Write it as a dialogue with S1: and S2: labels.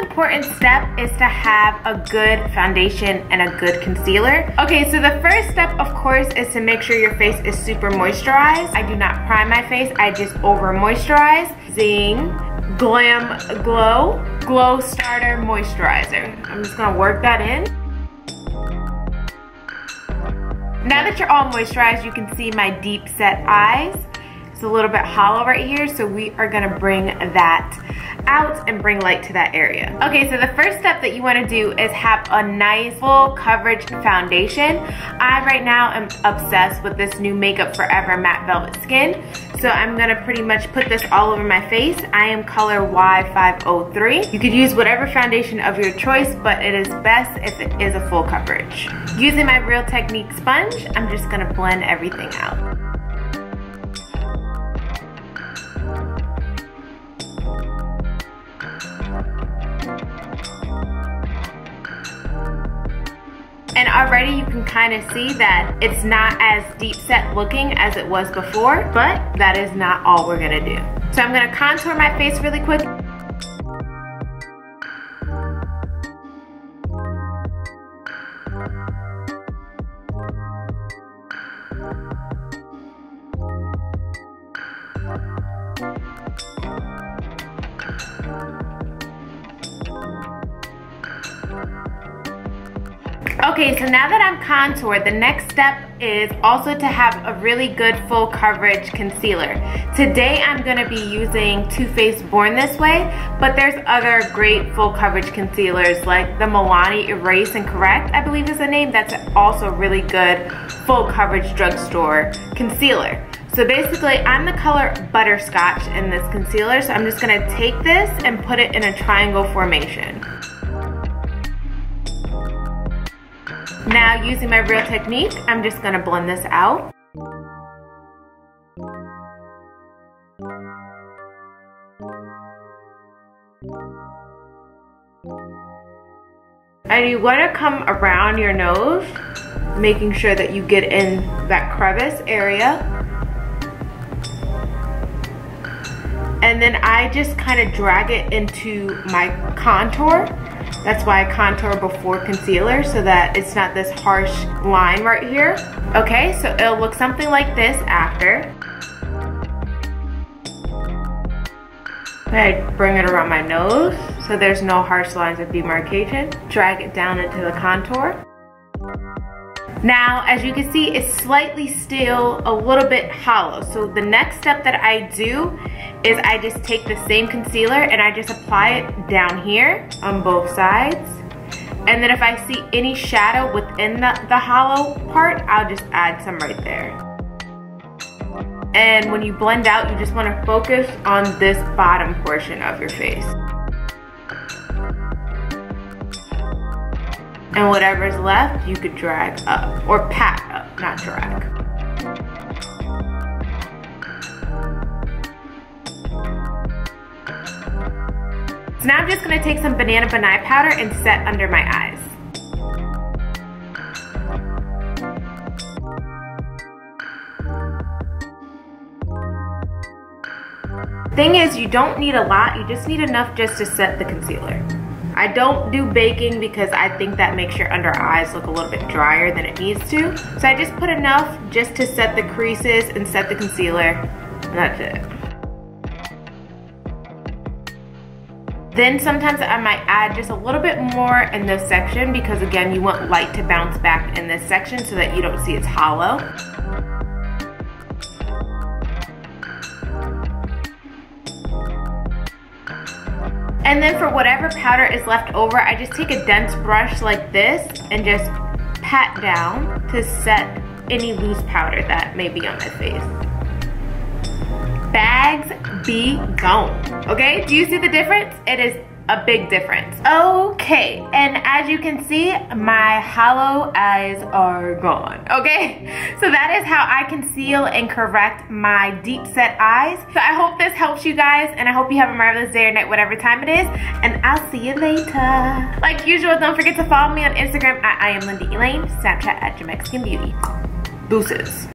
S1: important step is to have a good foundation and a good concealer. Okay, so the first step, of course, is to make sure your face is super moisturized. I do not prime my face, I just over moisturize. Zing, Glam Glow, Glow Starter Moisturizer. I'm just gonna work that in. Now that you're all moisturized, you can see my deep set eyes. It's a little bit hollow right here, so we are gonna bring that out and bring light to that area. Okay, so the first step that you wanna do is have a nice full coverage foundation. I right now am obsessed with this new Makeup Forever Matte Velvet Skin. So I'm gonna pretty much put this all over my face. I am color Y503. You could use whatever foundation of your choice, but it is best if it is a full coverage. Using my Real Technique sponge, I'm just gonna blend everything out. And already you can kind of see that it's not as deep set looking as it was before, but that is not all we're gonna do. So I'm gonna contour my face really quick. Okay, so now that I'm contoured, the next step is also to have a really good full coverage concealer. Today I'm gonna be using Too Faced Born This Way, but there's other great full coverage concealers like the Milani Erase and Correct, I believe is the name. That's also a really good full coverage drugstore concealer. So basically, I'm the color Butterscotch in this concealer, so I'm just gonna take this and put it in a triangle formation. Now using my Real Technique, I'm just gonna blend this out. And you wanna come around your nose, making sure that you get in that crevice area. And then I just kind of drag it into my contour that's why I contour before concealer so that it's not this harsh line right here. Okay, so it'll look something like this after. I bring it around my nose so there's no harsh lines of demarcation. Drag it down into the contour. Now, as you can see, it's slightly still a little bit hollow. So the next step that I do is I just take the same concealer and I just apply it down here on both sides. And then if I see any shadow within the, the hollow part, I'll just add some right there. And when you blend out, you just wanna focus on this bottom portion of your face. And whatever's left, you could drag up or pat up, not drag. So now I'm just gonna take some Banana Ben Nye powder and set under my eyes. Thing is, you don't need a lot, you just need enough just to set the concealer. I don't do baking because I think that makes your under eyes look a little bit drier than it needs to. So I just put enough just to set the creases and set the concealer, and that's it. Then sometimes I might add just a little bit more in this section because again, you want light to bounce back in this section so that you don't see it's hollow. And then for whatever powder is left over, I just take a dense brush like this and just pat down to set any loose powder that may be on my face. Bags be gone, okay? Do you see the difference? It is a big difference. Okay, and as you can see, my hollow eyes are gone, okay? So that is how I conceal and correct my deep set eyes. So I hope this helps you guys, and I hope you have a marvelous day or night, whatever time it is, and I'll see you later. Like usual, don't forget to follow me on Instagram at I am Linda Elaine, Snapchat at Jamexican Beauty. Deuces.